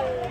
Yeah.